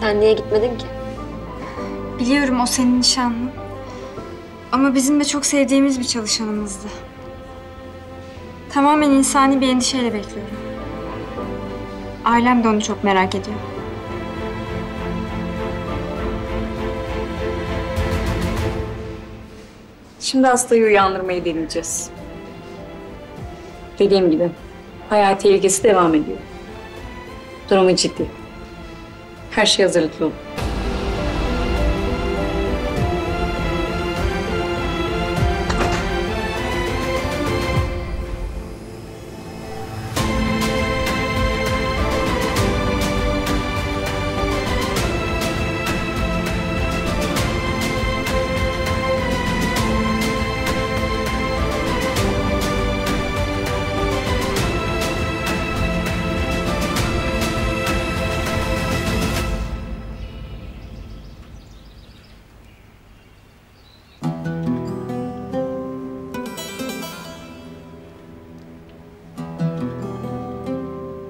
Sen niye gitmedin ki? Biliyorum o senin nişanlın. Ama bizim de çok sevdiğimiz bir çalışanımızdı. Tamamen insani bir endişeyle bekliyorum. Ailem de onu çok merak ediyor. Şimdi hastayı uyandırmayı deneyeceğiz. Dediğim gibi hayat tehlikesi devam ediyor. Durumu ciddi. Her şey hazırlıklı olun.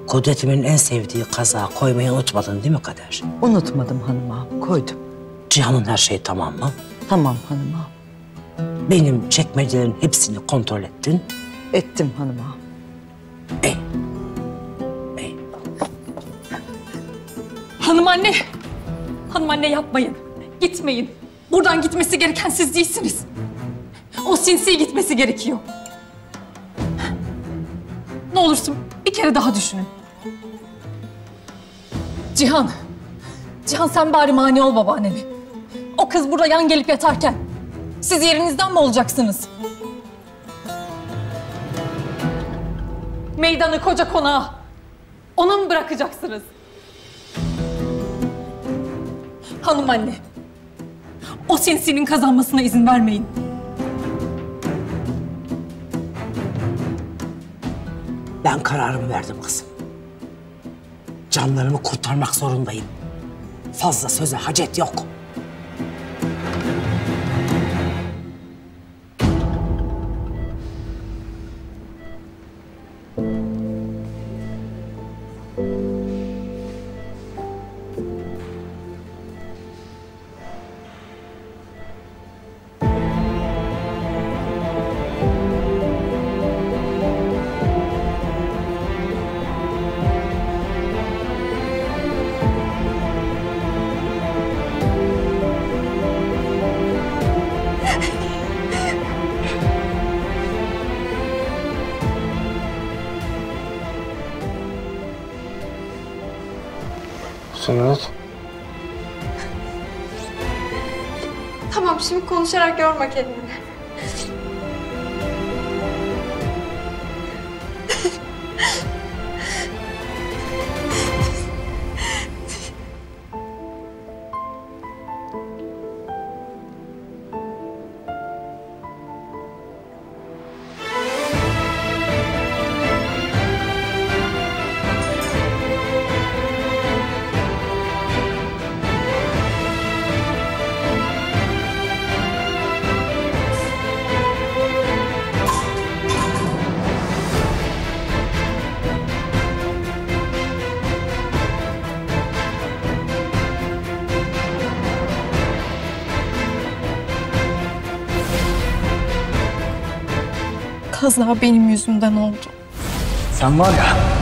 Kudretimin en sevdiği kaza koymayı unutmadın değil mi Kader? Unutmadım hanım ağam, koydum. Cihan'ın her şeyi tamam mı? Tamam hanım ağam. Benim çekmecelerin hepsini kontrol ettin. Ettim hanım ağam. Ey. Ey. Hanım anne. Hanım anne yapmayın. Gitmeyin. Buradan gitmesi gereken siz değilsiniz. O sinsi gitmesi gerekiyor. Ne olursun bir kere daha düşünün. Cihan. Cihan sen bari mani ol babaanneme. O kız burada yan gelip yatarken siz yerinizden mi olacaksınız? Meydanı koca konağı ona mı bırakacaksınız? Hanım anne. O sinsinin kazanmasına izin vermeyin. Ben kararımı verdim kızım. Canlarımı kurtarmak zorundayım. Fazla söze hacet yok. Sünnet. Tamam şimdi konuşarak yorma kendini. Kaza benim yüzümden oldu. Sen var ya.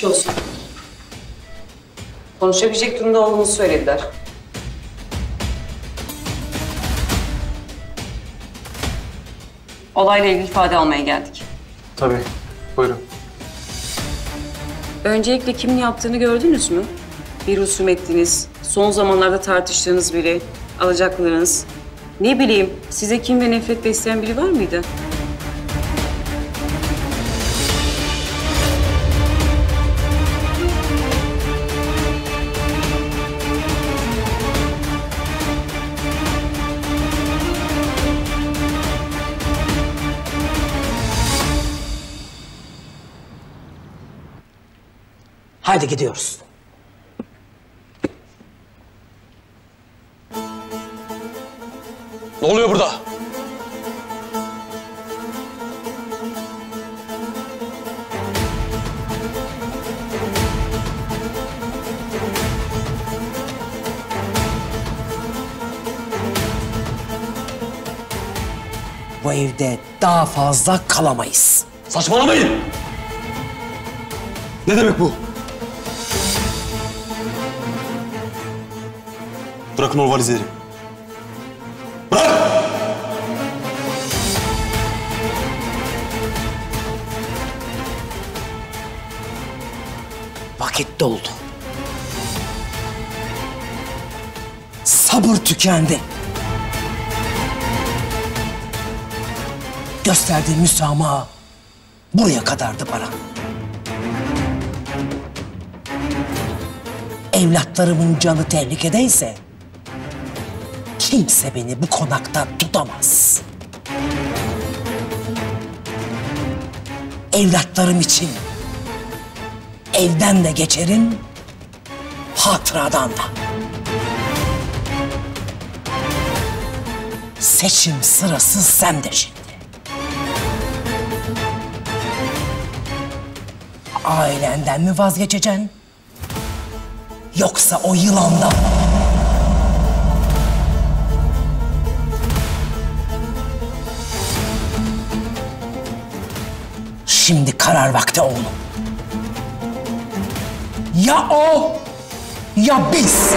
Geçmiş olsun. Konuşabilecek durumda olduğunuzu söylediler. Olayla ilgili ifade almaya geldik. Tabii. Buyurun. Öncelikle kimin yaptığını gördünüz mü? Bir husumettiniz, son zamanlarda tartıştığınız biri, alacaklarınız. Ne bileyim, size kim ve nefret besleyen biri var mıydı? Haydi gidiyoruz. Ne oluyor burada? Bu evde daha fazla kalamayız. Saçmalamayın! Ne demek bu? Bırakın o valizleri. Bırak! Vakit doldu. Sabır tükendi. Gösterdiğin müsamaha buraya kadardı Baran. Evlatlarımın canı tehlikedeyse kimse beni bu konakta tutamaz. Evlatlarım için evden de geçerim, hatıradan da. Seçim sırası sende şimdi. Ailenden mi vazgeçeceksin? Yoksa o yılandan mı? Şimdi karar vakti oğlum. Ya o ya biz.